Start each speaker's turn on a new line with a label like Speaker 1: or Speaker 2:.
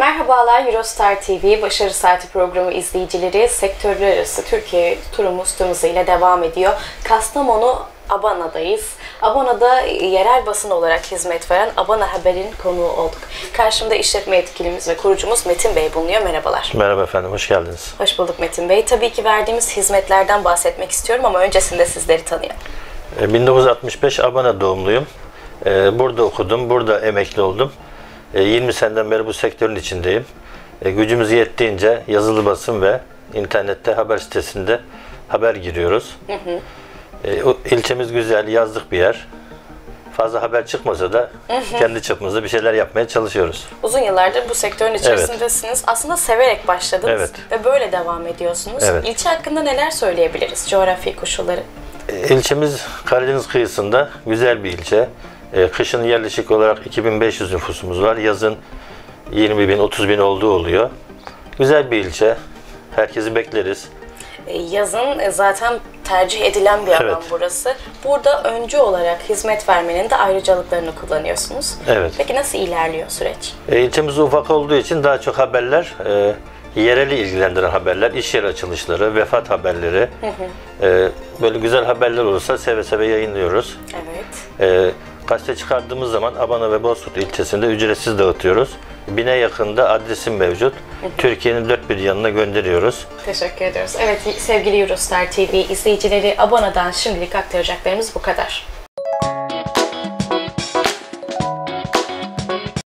Speaker 1: Merhabalar Eurostar TV Başarı Saati programı izleyicileri. Sektörler arası Türkiye turumuz tüm hızıyla devam ediyor. Kastamonu Abana'dayız. Abana'da yerel basın olarak hizmet veren Abana Haber'in konuğu olduk. Karşımda işletme yetkilimiz ve kurucumuz Metin Bey bulunuyor. Merhabalar.
Speaker 2: Merhaba efendim, hoş geldiniz.
Speaker 1: Hoş bulduk Metin Bey. Tabii ki verdiğimiz hizmetlerden bahsetmek istiyorum ama öncesinde sizleri tanıyalım.
Speaker 2: E, 1965 Abana doğumluyum. E, Burada okudum, burada emekli oldum. E, 20 seneden beri bu sektörün içindeyim. E, Gücümüz yettiğince yazılı basın ve internette haber sitesinde haber giriyoruz. E, o ilçemiz güzel, yazlık bir yer. Fazla haber çıkmasa da kendi çapımızda bir şeyler yapmaya çalışıyoruz.
Speaker 1: Uzun yıllardır bu sektörün içerisindesiniz. Aslında severek başladınız
Speaker 2: Evet.
Speaker 1: ve böyle devam ediyorsunuz.
Speaker 2: Evet.
Speaker 1: İlçe hakkında neler söyleyebiliriz? Coğrafi koşulları.
Speaker 2: E, İlçemiz Karadeniz kıyısında güzel bir ilçe. E, Kışın yerleşik olarak 2500 nüfusumuz var. Yazın 20 bin, 30 bin olduğu oluyor. Güzel bir ilçe. Herkesi bekleriz.
Speaker 1: E, Yazın e, zaten tercih edilen bir alan
Speaker 2: Evet.
Speaker 1: burası. Burada öncü olarak hizmet vermenin de ayrıcalıklarını kullanıyorsunuz.
Speaker 2: Evet.
Speaker 1: Peki nasıl ilerliyor süreç?
Speaker 2: E, İlçemiz ufak olduğu için daha çok haberler, e, yereli ilgilendiren haberler, iş yeri açılışları, vefat haberleri. e, böyle güzel haberler olursa seve seve yayınlıyoruz.
Speaker 1: Evet.
Speaker 2: E, gazete çıkardığımız zaman Abana ve Bozkurt ilçesinde ücretsiz dağıtıyoruz. Bine yakında adresim mevcut. Türkiye'nin dört bir yanına gönderiyoruz.
Speaker 1: Teşekkür ediyoruz. Evet sevgili Eurostar TV izleyicileri Abona'dan şimdilik aktaracaklarımız bu kadar.